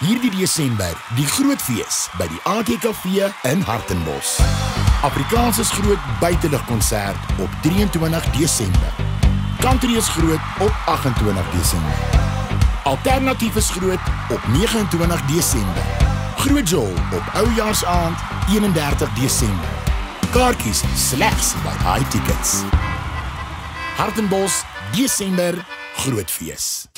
Hierdie Desember, die groot fees by die ATKV in Hartenbos. Afrikaans is groot buitelugkonsert op 23 Desember. Country is groot op 28 Desember. Alternatief is groot op 29 Desember. Groot Jol op Oujaarsaand 31 Desember. Kaartjies slegs by High Tickets. Hartenbos, Desember, groot fees.